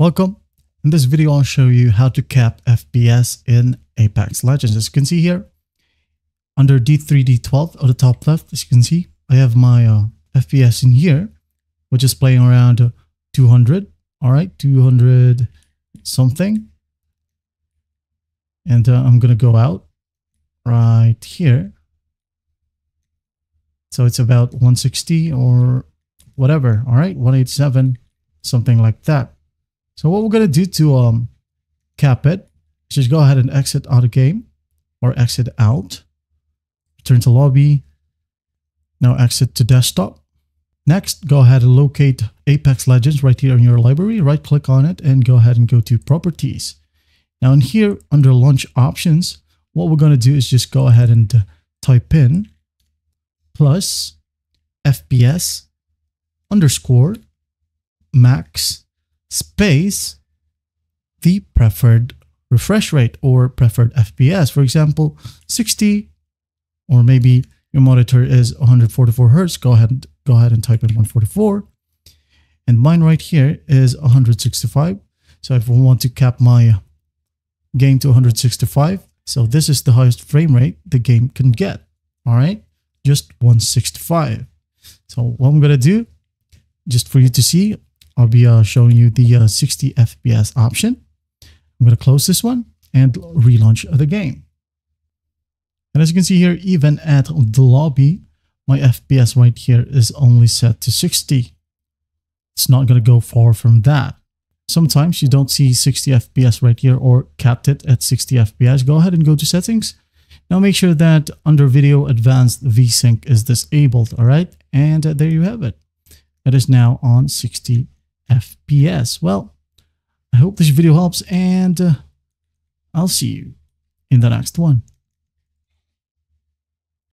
Welcome. In this video, I'll show you how to cap FPS in Apex Legends. As you can see here, under D3D12 on the top left, as you can see, I have my uh, FPS in here, which is playing around 200. All right, 200 something. And uh, I'm going to go out right here. So it's about 160 or whatever. All right, 187, something like that. So what we're going to do to um, cap it is just go ahead and exit out of game or exit out. Return to lobby. Now exit to desktop. Next, go ahead and locate Apex Legends right here in your library. Right click on it and go ahead and go to properties. Now in here under launch options, what we're going to do is just go ahead and type in plus FPS underscore max space the preferred refresh rate or preferred FPS. For example, 60 or maybe your monitor is 144 hertz. Go ahead, go ahead and type in 144. And mine right here is 165. So if we want to cap my game to 165, so this is the highest frame rate the game can get. All right, just 165. So what I'm gonna do, just for you to see, I'll be uh, showing you the uh, 60 FPS option. I'm going to close this one and relaunch the game. And as you can see here, even at the lobby, my FPS right here is only set to 60. It's not going to go far from that. Sometimes you don't see 60 FPS right here or capped it at 60 FPS. Go ahead and go to settings. Now make sure that under video advanced VSync is disabled. All right. And uh, there you have it. It is now on 60 FPS. Well, I hope this video helps and uh, I'll see you in the next one.